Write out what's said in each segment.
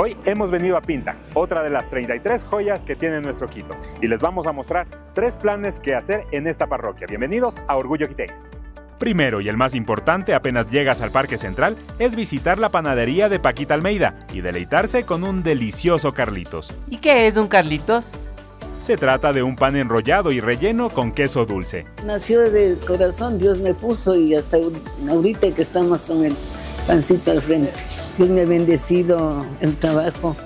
Hoy hemos venido a Pinta, otra de las 33 joyas que tiene nuestro Quito, y les vamos a mostrar tres planes que hacer en esta parroquia. Bienvenidos a Orgullo Quiteño. Primero y el más importante apenas llegas al Parque Central es visitar la panadería de Paquita Almeida y deleitarse con un delicioso Carlitos. ¿Y qué es un Carlitos? Se trata de un pan enrollado y relleno con queso dulce. Nació de corazón, Dios me puso y hasta ahorita que estamos con el pancito al frente. Dios me ha bendecido el trabajo.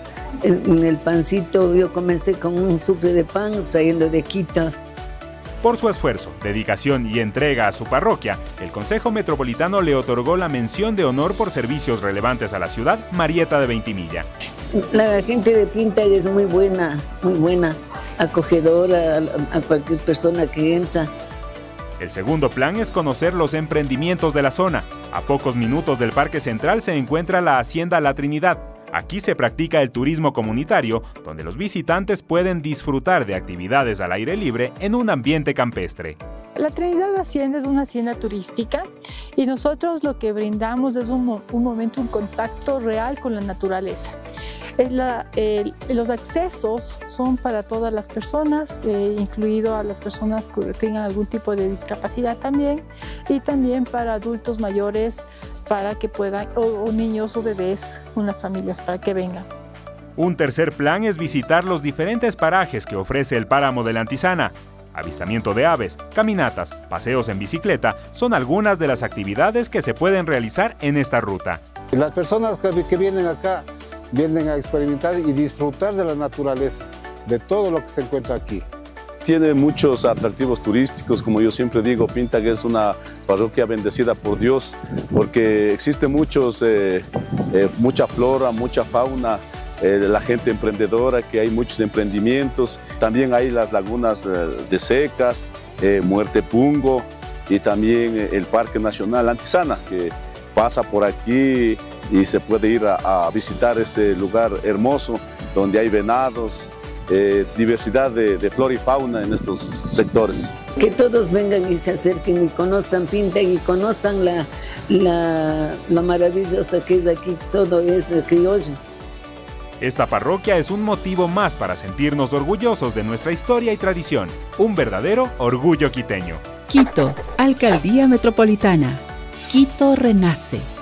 En el pancito yo comencé con un sucre de pan trayendo de Quito. Por su esfuerzo, dedicación y entrega a su parroquia, el Consejo Metropolitano le otorgó la mención de honor por servicios relevantes a la ciudad Marieta de Veintimilla. La gente de Pinta es muy buena, muy buena, acogedora a cualquier persona que entra. El segundo plan es conocer los emprendimientos de la zona. A pocos minutos del Parque Central se encuentra la Hacienda La Trinidad. Aquí se practica el turismo comunitario, donde los visitantes pueden disfrutar de actividades al aire libre en un ambiente campestre. La Trinidad Hacienda es una hacienda turística y nosotros lo que brindamos es un, momento, un contacto real con la naturaleza los accesos son para todas las personas, eh, incluido a las personas que tengan algún tipo de discapacidad también, y también para adultos mayores, para que puedan, o, niños o bebés, unas familias, para que vengan. Un tercer plan es visitar los diferentes parajes que ofrece el páramo de la Antisana. Avistamiento de aves, caminatas, paseos en bicicleta son algunas de las actividades que se pueden realizar en esta ruta. Las personas que vienen acá vienen a experimentar y disfrutar de la naturaleza, de todo lo que se encuentra aquí. Tiene muchos atractivos turísticos, como yo siempre digo, Pinta es una parroquia bendecida por Dios, porque existe muchos, eh, eh, mucha flora, mucha fauna, eh, la gente emprendedora, que hay muchos emprendimientos, también hay las lagunas de secas, Muerte Pungo y también el Parque Nacional Antisana, que pasa por aquí y se puede ir a, visitar ese lugar hermoso donde hay venados, eh, diversidad de, flora y fauna en estos sectores. Que todos vengan y se acerquen y conozcan Pinta y conozcan la, la, lo maravillosa que es aquí, todo es de criollo. Esta parroquia es un motivo más para sentirnos orgullosos de nuestra historia y tradición, un verdadero orgullo quiteño. Quito, Alcaldía Metropolitana. Quito renace.